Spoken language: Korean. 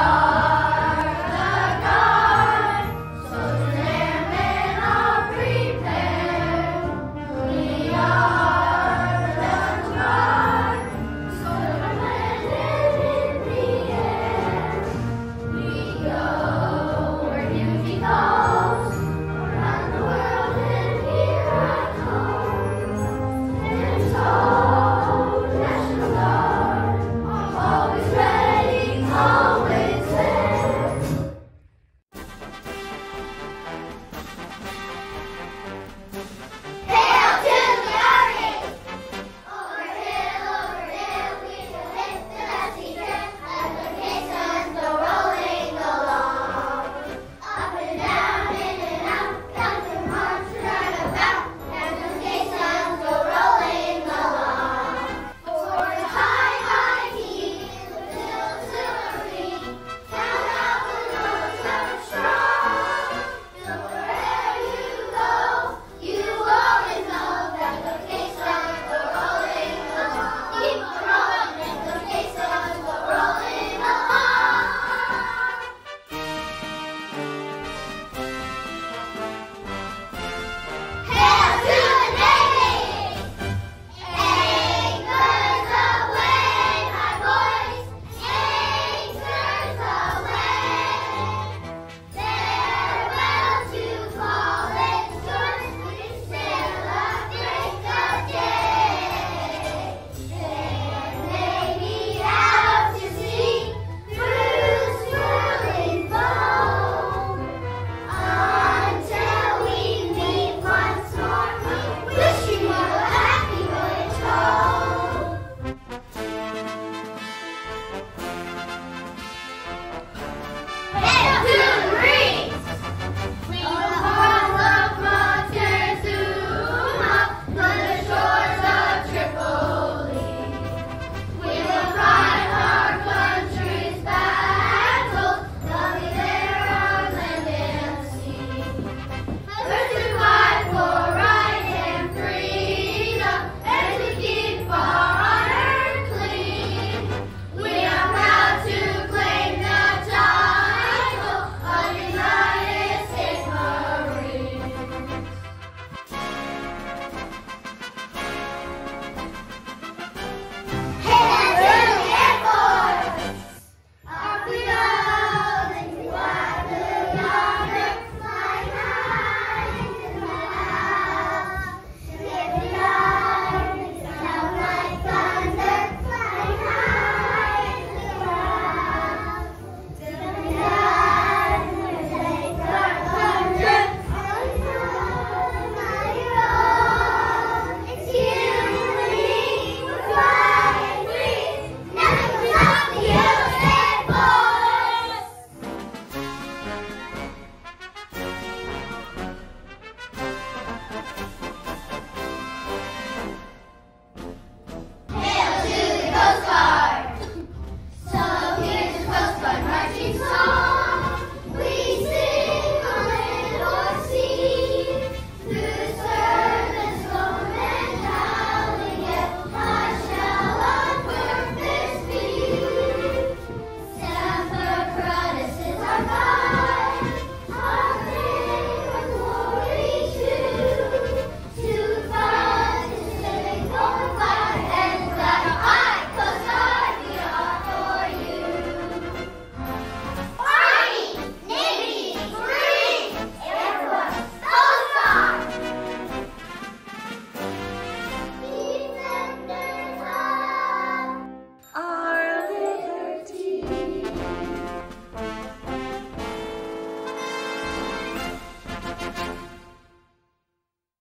나